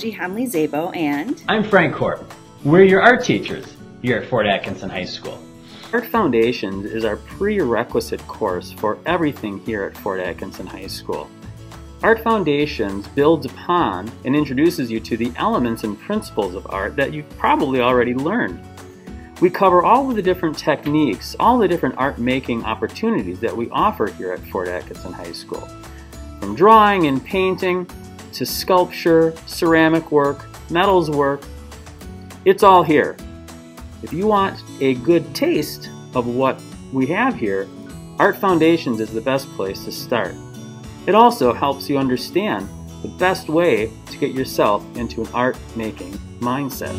Angie Hamley Zabo, and I'm Frank Korp. We're your art teachers here at Fort Atkinson High School. Art Foundations is our prerequisite course for everything here at Fort Atkinson High School. Art Foundations builds upon and introduces you to the elements and principles of art that you've probably already learned. We cover all of the different techniques, all the different art making opportunities that we offer here at Fort Atkinson High School. From drawing and painting to sculpture, ceramic work, metals work, it's all here. If you want a good taste of what we have here, Art Foundations is the best place to start. It also helps you understand the best way to get yourself into an art making mindset.